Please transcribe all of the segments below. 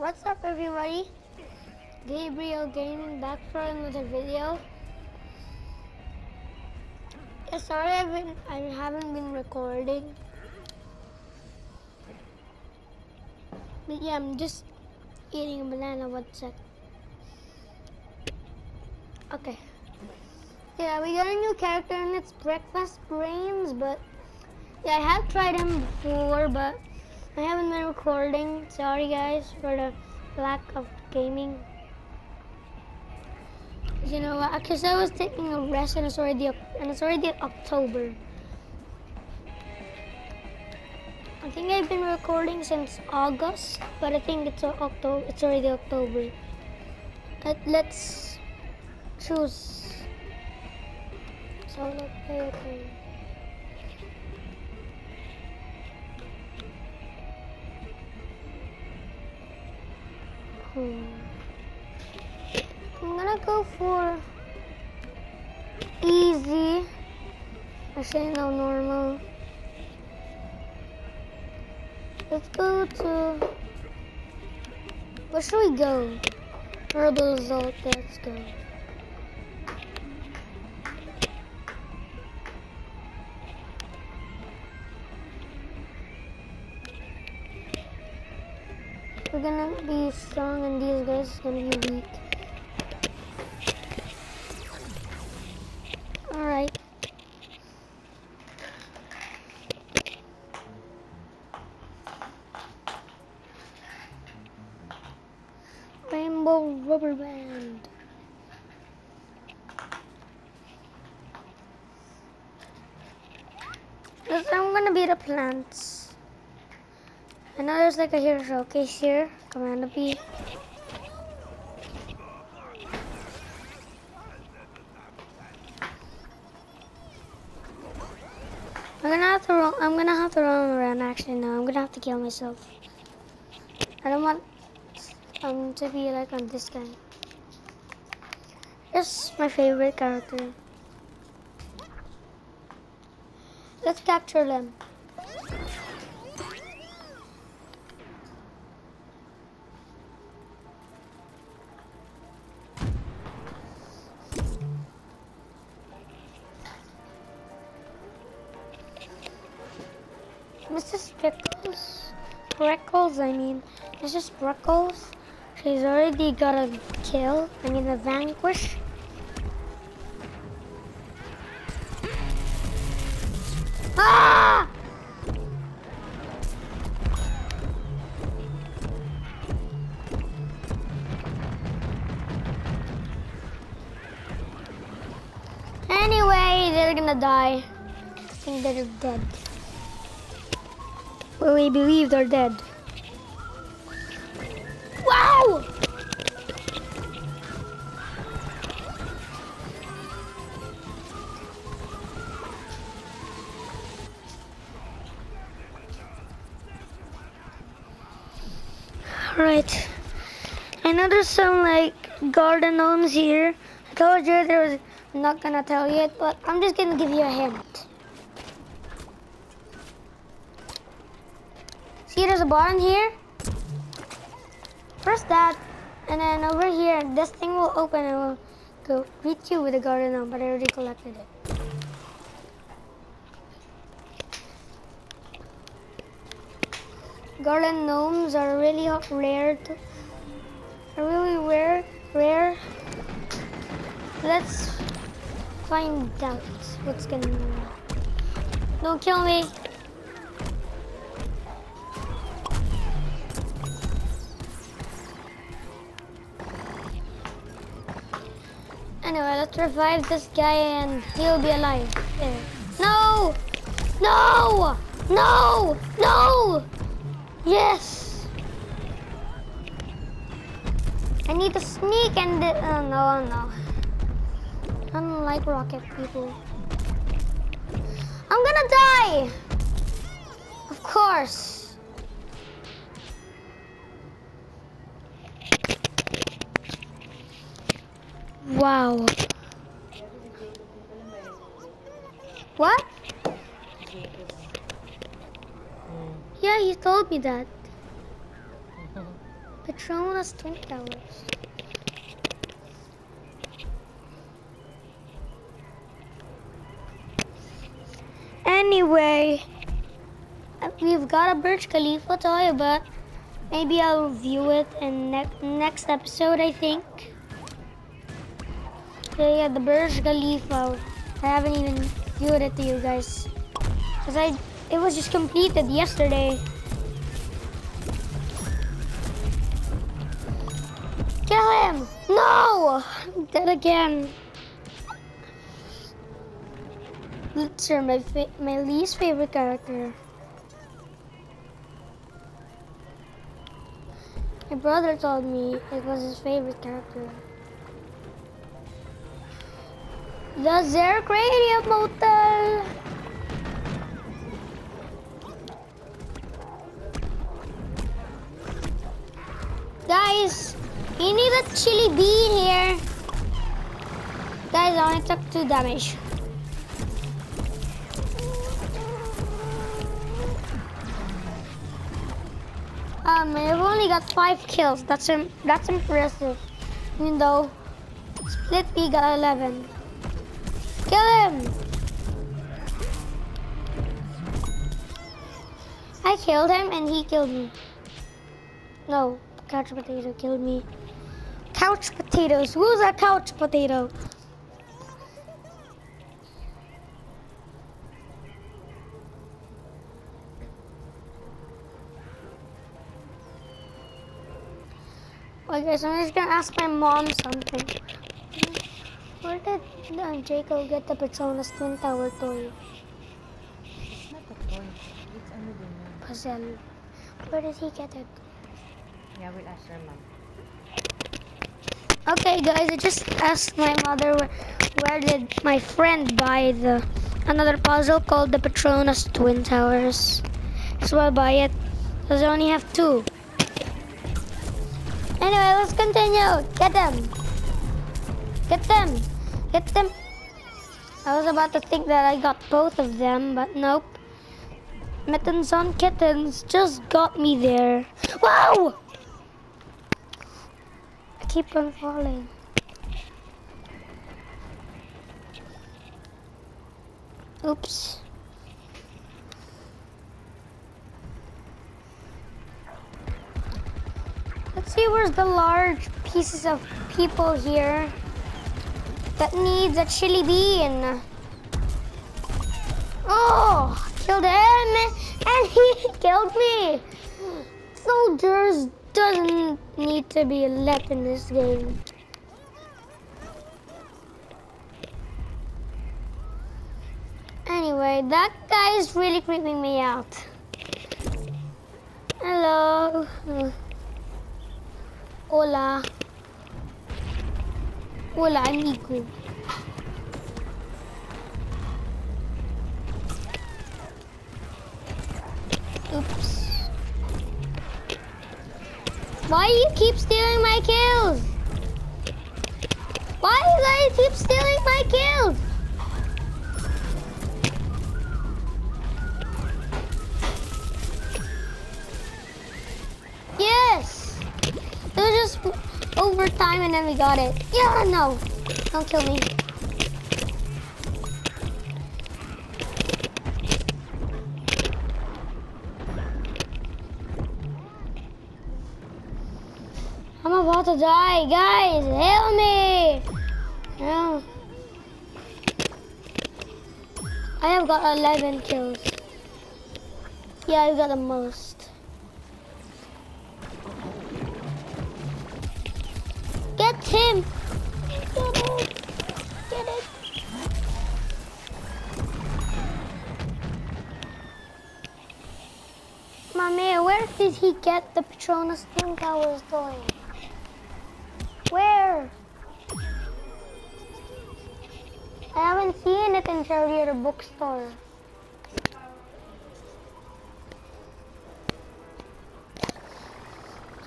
What's up everybody? Gabriel Gaming back for another video. Yeah, sorry I've been I haven't been recording. But yeah, I'm just eating a banana one sec. Okay. Yeah, we got a new character and it's Breakfast Brains, but yeah, I have tried him before, but I haven't been recording. Sorry guys for the lack of gaming. You know, because I was taking a rest and it's already and it's already October. I think I've been recording since August, but I think it's October. It's already October. Let, let's choose. So okay, okay. Hmm. I'm gonna go for easy. I say no normal. Let's go to where should we go? Herbal Assault, let's go. Be strong and these guys are gonna be weak. Alright. Rainbow rubber band. I'm gonna be the plants. I know there's like a hero showcase here. Commander B. I'm gonna have to run. I'm gonna have to run around. Actually, no. I'm gonna have to kill myself. I don't want um to be like on this guy. This is my favorite character. Let's capture them. Freckles, I mean, Mr. Spreckles, she's already got a kill, I mean a vanquish. Ah! Anyway, they're gonna die. I think they're dead. Well, we believe they're dead. Alright. I know there's some like garden gnomes here. I told you there was I'm not gonna tell you but I'm just gonna give you a hint. See, there's a button here. Press that, and then over here, this thing will open and will go greet you with a garden gnome, but I already collected it. Garden gnomes are really rare. To, are really rare. Rare. Let's find out what's gonna. Don't kill me. Anyway, let's revive this guy and he'll be alive. No! No! No! No! Yes! I need to sneak and... Uh, no, no. I don't like rocket people. I'm gonna die! Of course. Wow. What? Yeah, he told me that. Petronas Twin Towers. Anyway, uh, we've got a Burj Khalifa toy, but maybe I'll review it in ne next episode, I think. Yeah, the Burj Khalifa. I haven't even viewed it to you guys. Cause I, it was just completed yesterday. Kill him! No! I'm dead again. Blitzer, my my least favorite character. My brother told me it was his favorite character. The Zerk Radio Motel! A chili bean here. Guys, I only took two damage. Um, I've only got five kills. That's that's impressive. Even though Split B got 11. Kill him! I killed him and he killed me. No, couch potato killed me. Couch potatoes. Who's a couch potato? Okay, guys, I'm just gonna ask my mom something. Where did uh, Jacob get the Petronas Twin Tower toy? It's not a toy. It's ano din yun. Puzzle. Where did he get it? Yeah, we'll ask your mom. Okay, guys, I just asked my mother where, where did my friend buy the another puzzle called the Petronas Twin Towers. So I'll buy it because I only have two. Anyway, let's continue. Get them. Get them. Get them. I was about to think that I got both of them, but nope. Mittens on kittens just got me there. Whoa! Keep on falling. Oops. Let's see where's the large pieces of people here that needs a chili bean. Oh, killed him and he killed me. Soldiers doesn't need to be let in this game. Anyway, that guy is really creeping me out. Hello. Hola. Hola, amigo. Oops. Why do you keep stealing my kills? Why do you guys keep stealing my kills? Yes. It was just overtime and then we got it. Yeah, no. Don't kill me. To die. Guys, help me. No. I have got 11 kills. Yeah, I got the most. Get him! Get it! Get it! Mommy, where did he get the Patronus Petronas Twin was toy? Where? I haven't seen it in Jarir bookstore.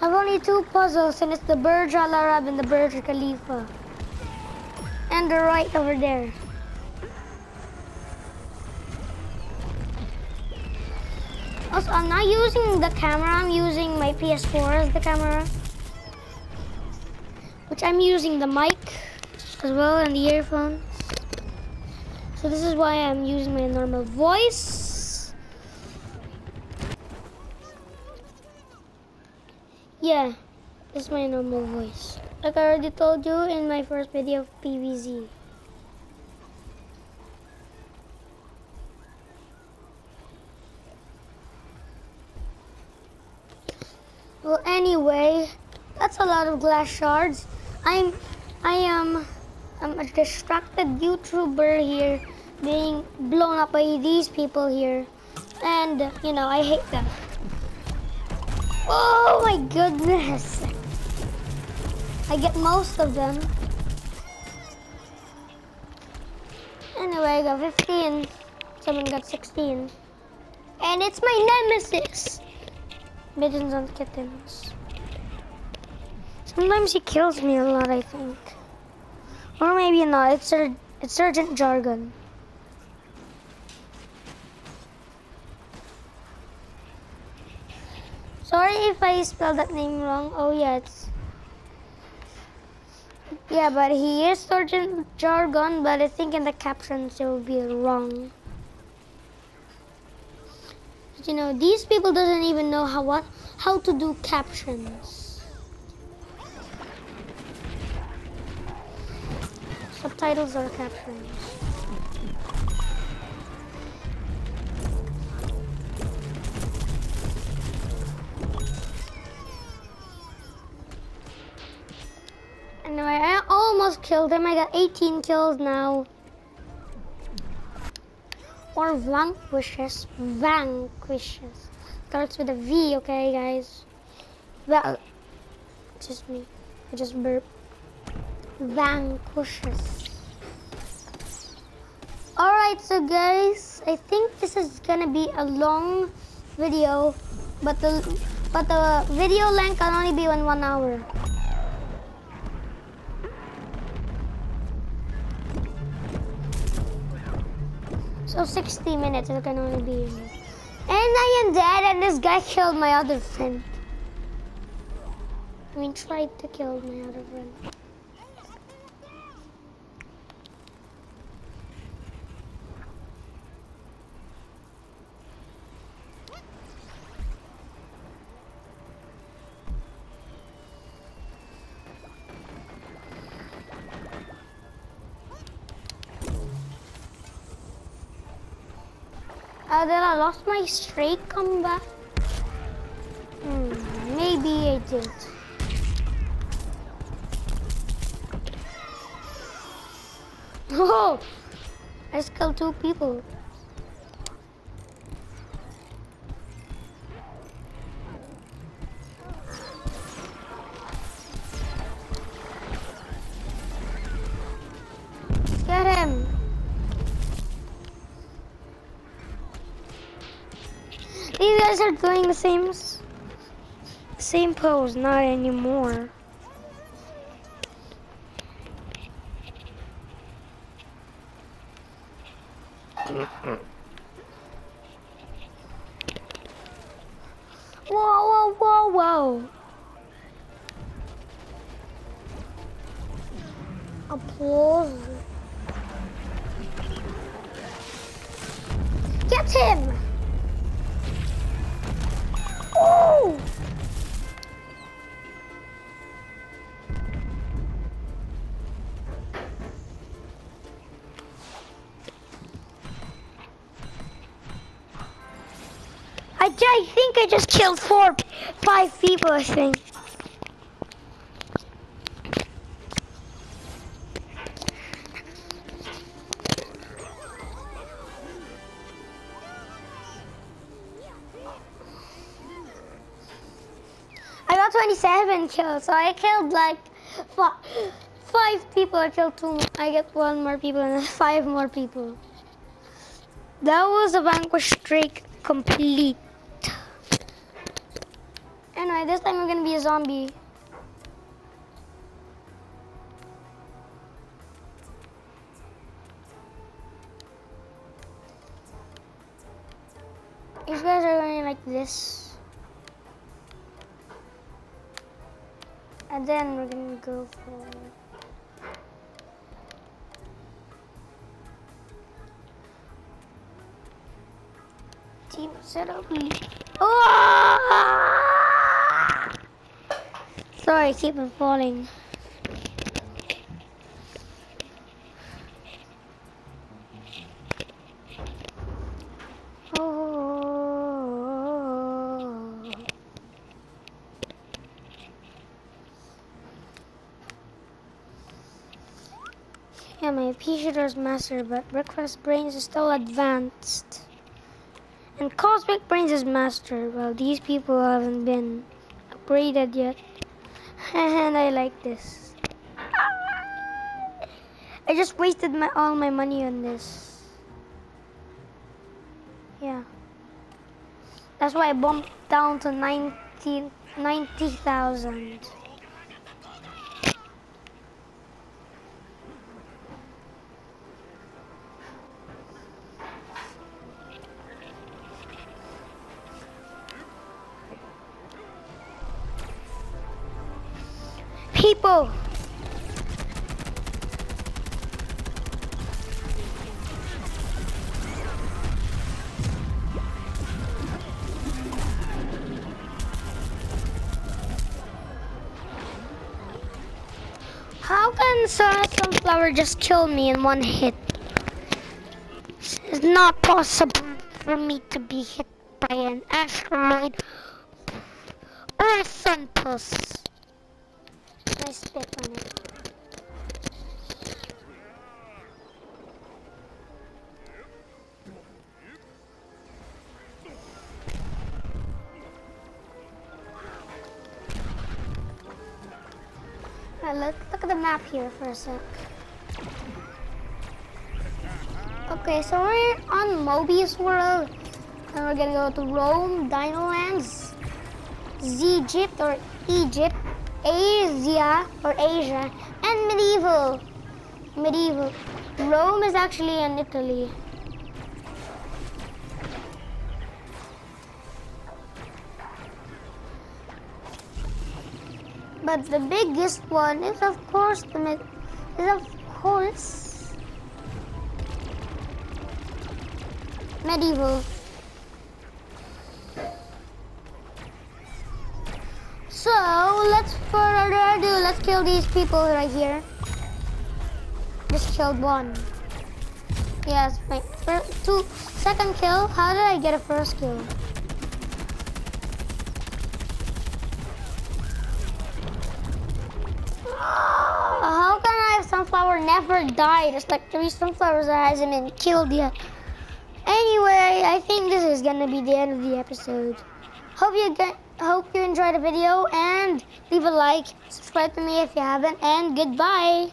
I've only two puzzles, and it's the Burj Al Arab and the Burj Khalifa. And the right over there. Also, I'm not using the camera, I'm using my PS4 as the camera. Which I'm using the mic as well and the earphones. So this is why I'm using my normal voice. Yeah, this is my normal voice. Like I already told you in my first video of PVZ. Well, anyway, that's a lot of glass shards. I'm, I am, I'm a distracted YouTuber here, being blown up by these people here, and you know I hate them. Oh my goodness! I get most of them. Anyway, I got 15. Someone got 16. And it's my nemesis! Pigeons and kittens. Sometimes he kills me a lot, I think. Or maybe not. It's, Ser it's Sergeant Jargon. Sorry if I spelled that name wrong. Oh yeah, it's... Yeah, but he is Sergeant Jargon, but I think in the captions it will be wrong you know these people doesn't even know how what how to do captions subtitles or captions Anyway, I almost killed him. I got 18 kills now or vanquishes. Vanquishes. Starts with a V, okay, guys? Well, uh. just me. I just burp. Vanquishes. Alright, so guys, I think this is gonna be a long video, but the but the video length can only be in one hour. So 60 minutes it can only be. And I am dead and this guy killed my other friend. I mean tried to kill my other friend. Uh, then I lost my straight come back? Hmm, maybe I did. Oh! I just killed two people. Are doing the same same pose, not anymore. whoa, whoa, whoa, whoa. Applause. Get him! I, think I just killed four, five people, I think. I got 27 kills, so I killed like five, five people. I killed two. I get one more people and five more people. That was a vanquish streak complete. This time I'm gonna be a zombie. These guys are going like this. And then we're gonna go for team setup. Oh! Sorry, I keep on falling. Oh. Yeah, my shooter's master, but breakfast brains is still advanced. And cosmic brains is master. Well, these people haven't been upgraded yet. And I like this. I just wasted my all my money on this. Yeah. That's why I bumped down to 90 90,000. How can Sunflower just kill me in one hit? It's not possible for me to be hit by an asteroid or a sun pulse. I spit on it. Let's look at the map here for a sec. Okay, so we're on Mobius World. And we're gonna go to Rome, Dinolands, Egypt or Egypt, Asia or Asia, and Medieval. Medieval. Rome is actually in Italy. But the biggest one is of course the med- is of course medieval. So let's further ado, let's kill these people right here. Just killed one. Yes, my first, two second kill. How did I get a first kill? Uh, how can I have sunflower never died? It's like three sunflowers that hasn't been killed yet. Anyway, I think this is gonna be the end of the episode. Hope you get, hope you enjoyed the video and leave a like, subscribe to me if you haven't, and goodbye.